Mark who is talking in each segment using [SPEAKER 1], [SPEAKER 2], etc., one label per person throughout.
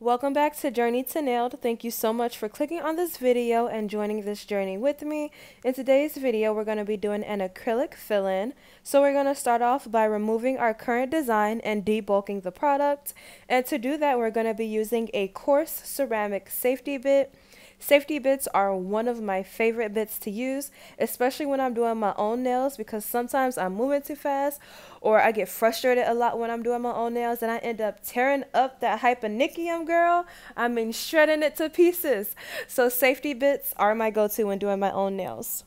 [SPEAKER 1] Welcome back to Journey to Nailed. Thank you so much for clicking on this video and joining this journey with me. In today's video, we're going to be doing an acrylic fill-in. So we're going to start off by removing our current design and debulking the product. And to do that, we're going to be using a coarse ceramic safety bit. Safety bits are one of my favorite bits to use, especially when I'm doing my own nails because sometimes I'm moving too fast or I get frustrated a lot when I'm doing my own nails and I end up tearing up that hyponychium girl. I mean shredding it to pieces. So safety bits are my go-to when doing my own nails.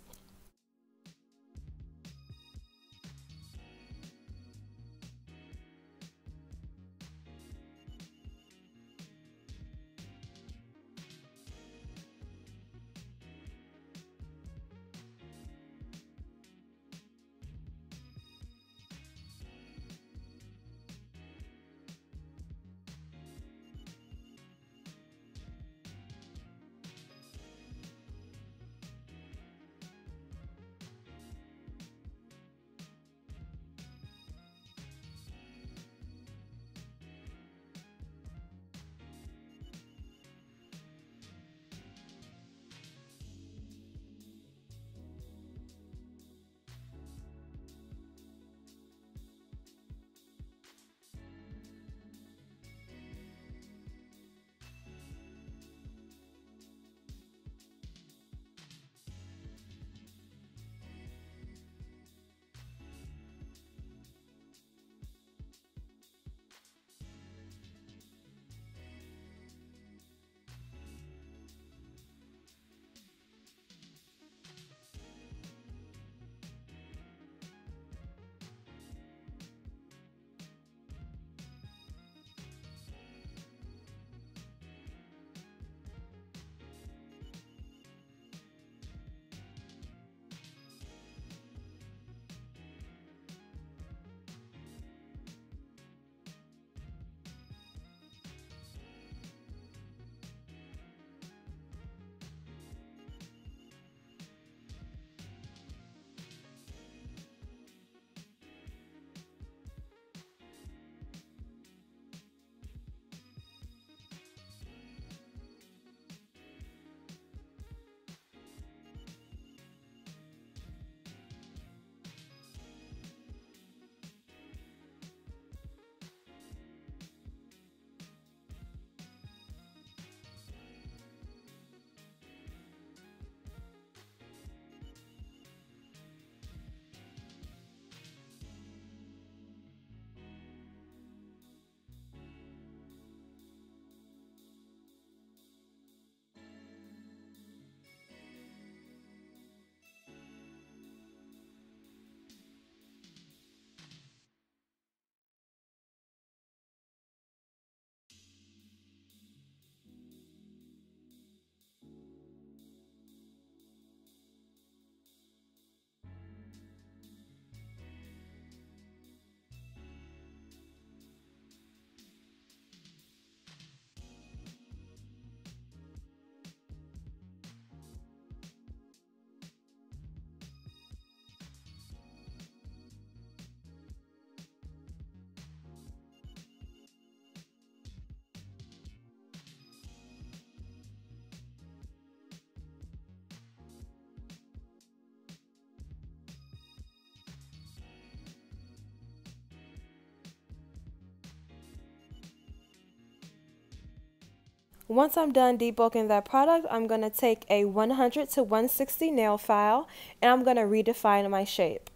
[SPEAKER 1] Once I'm done debulking that product, I'm going to take a 100 to 160 nail file and I'm going to redefine my shape.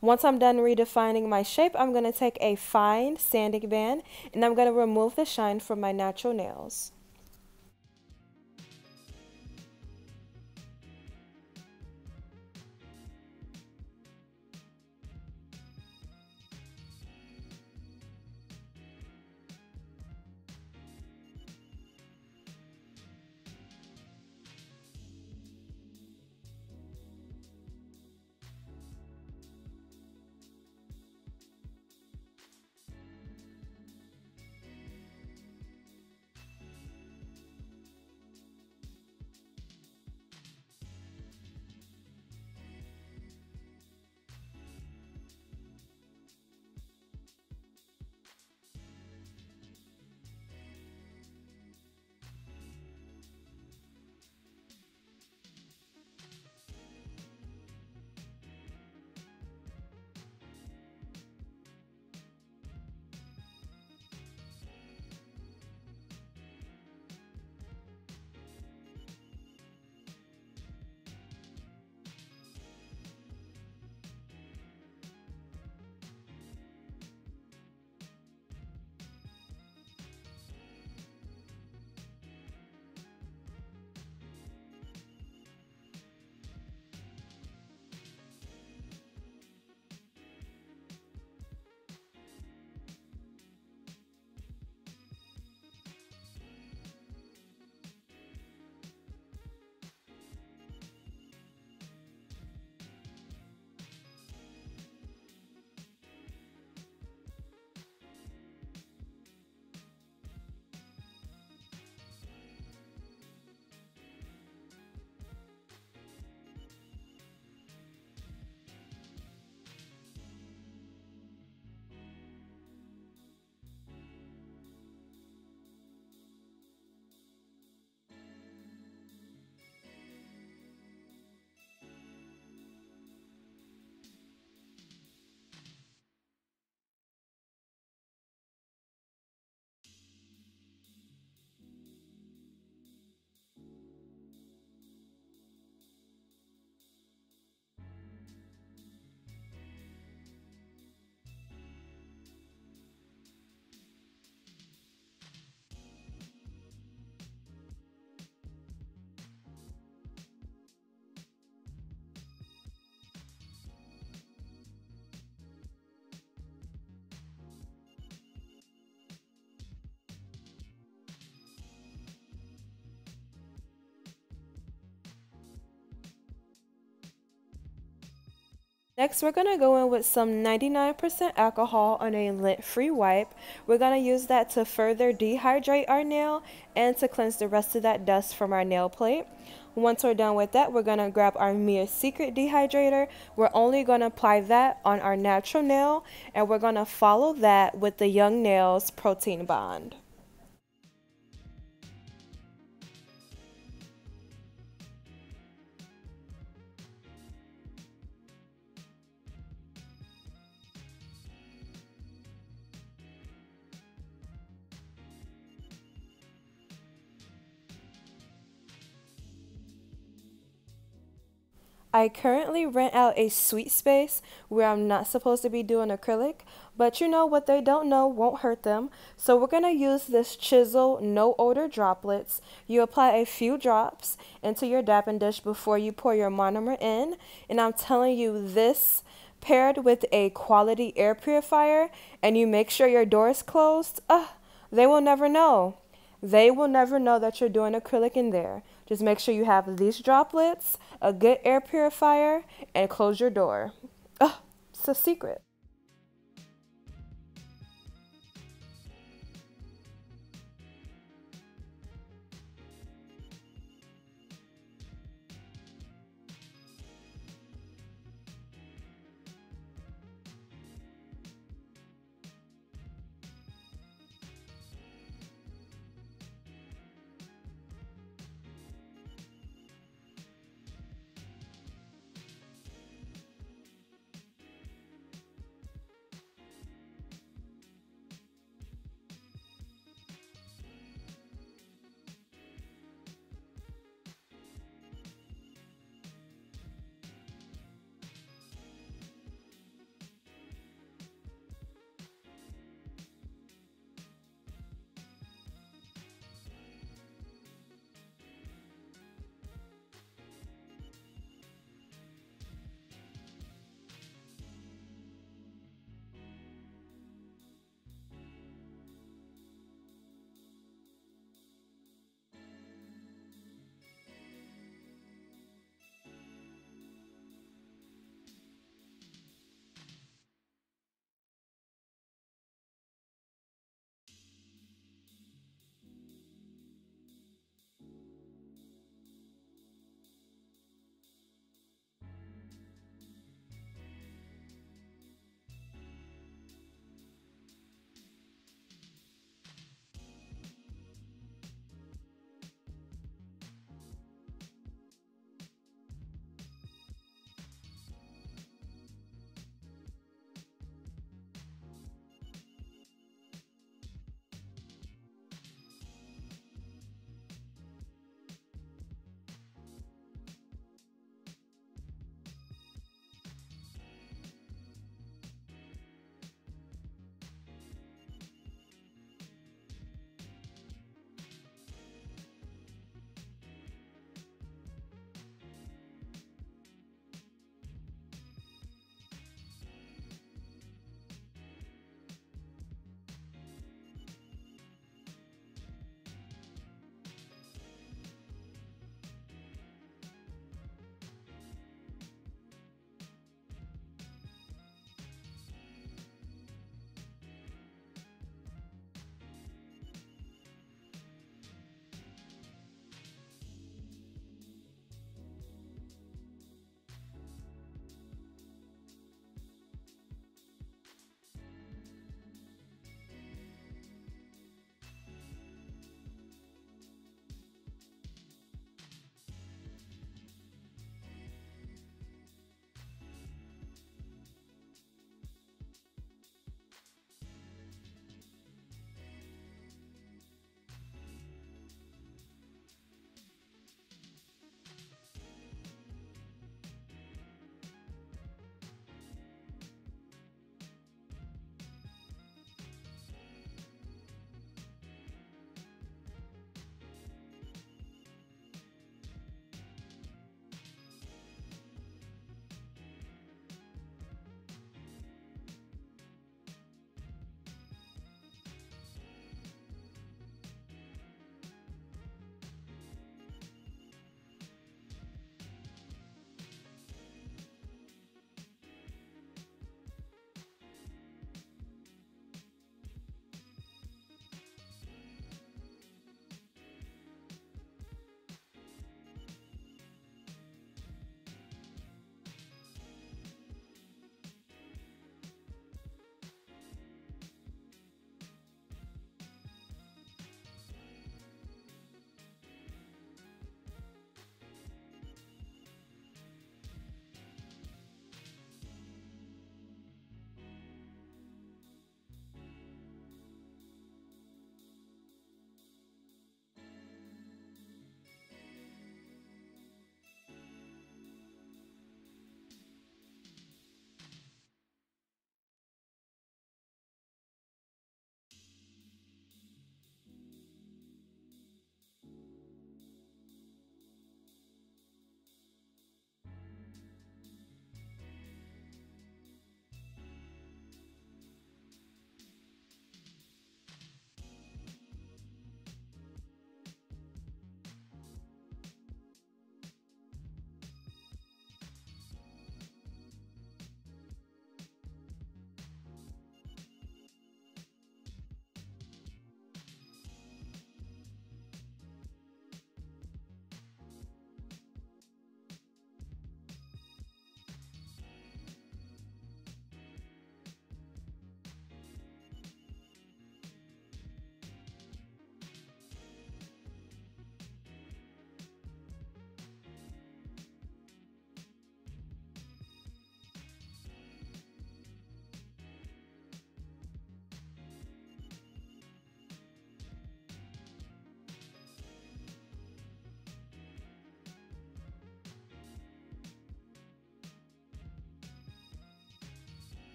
[SPEAKER 1] Once I'm done redefining my shape, I'm going to take a fine sanding band and I'm going to remove the shine from my natural nails. Next, we're going to go in with some 99% alcohol on a lint-free wipe. We're going to use that to further dehydrate our nail and to cleanse the rest of that dust from our nail plate. Once we're done with that, we're going to grab our Mia Secret dehydrator. We're only going to apply that on our natural nail, and we're going to follow that with the Young Nails Protein Bond. I currently rent out a suite space where I'm not supposed to be doing acrylic, but you know what they don't know won't hurt them. So we're going to use this chisel no odor droplets. You apply a few drops into your dappen dish before you pour your monomer in. And I'm telling you this paired with a quality air purifier and you make sure your door is closed, uh, they will never know. They will never know that you're doing acrylic in there. Just make sure you have these droplets, a good air purifier, and close your door. Oh, it's a secret.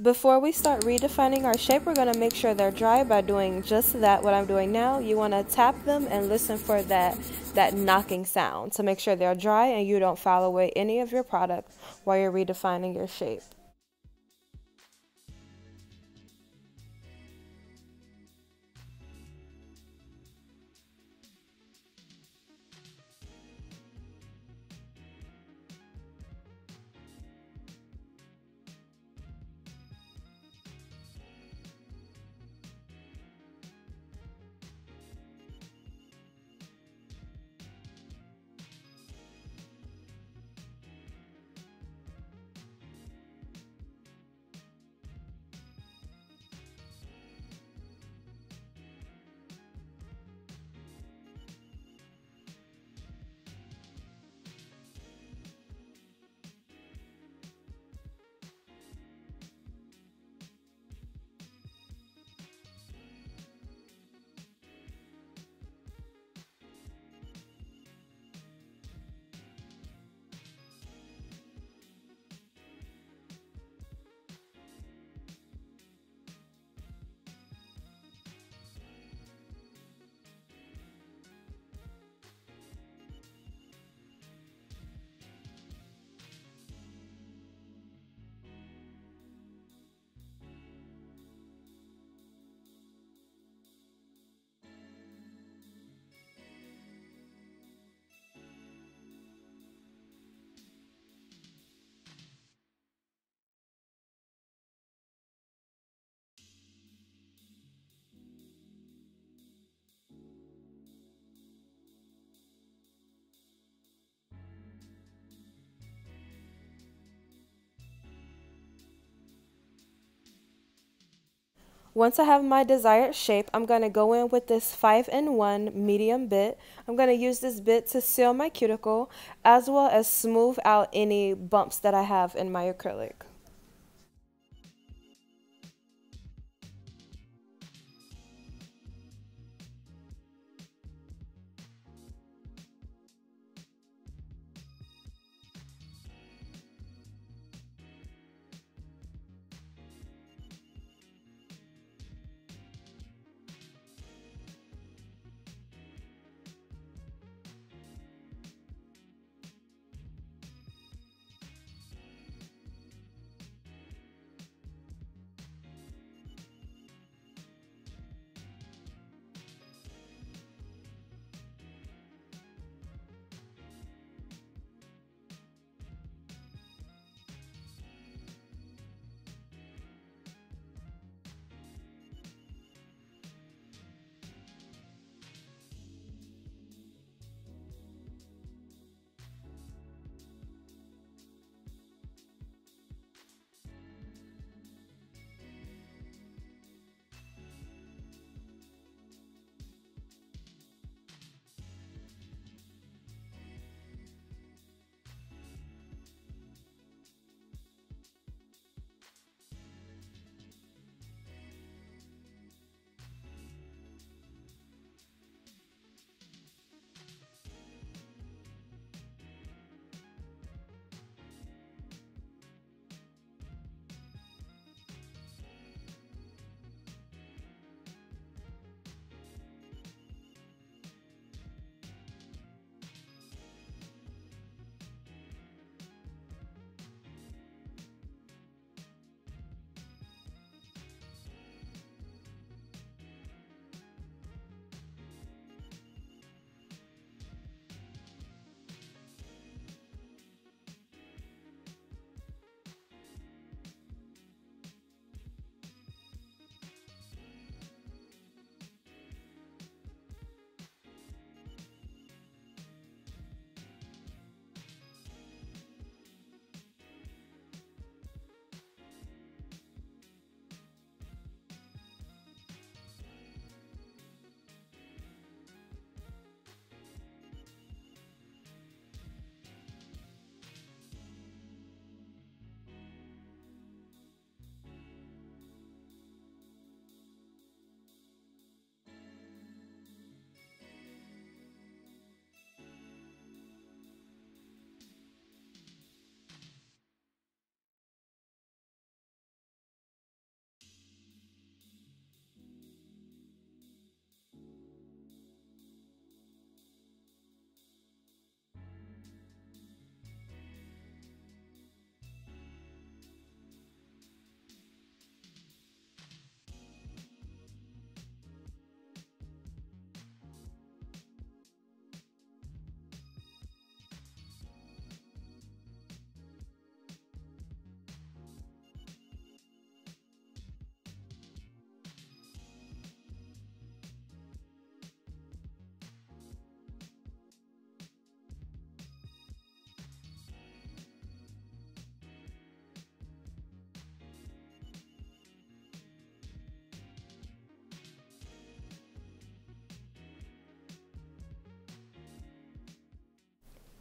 [SPEAKER 1] Before we start redefining our shape, we're going to make sure they're dry by doing just that, what I'm doing now. You want to tap them and listen for that, that knocking sound to make sure they're dry and you don't foul away any of your product while you're redefining your shape. Once I have my desired shape, I'm going to go in with this 5-in-1 medium bit. I'm going to use this bit to seal my cuticle as well as smooth out any bumps that I have in my acrylic.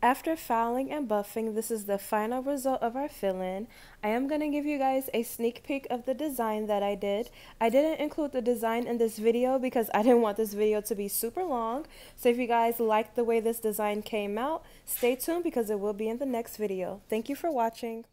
[SPEAKER 1] After filing and buffing, this is the final result of our fill-in. I am going to give you guys a sneak peek of the design that I did. I didn't include the design in this video because I didn't want this video to be super long. So if you guys like the way this design came out, stay tuned because it will be in the next video. Thank you for watching.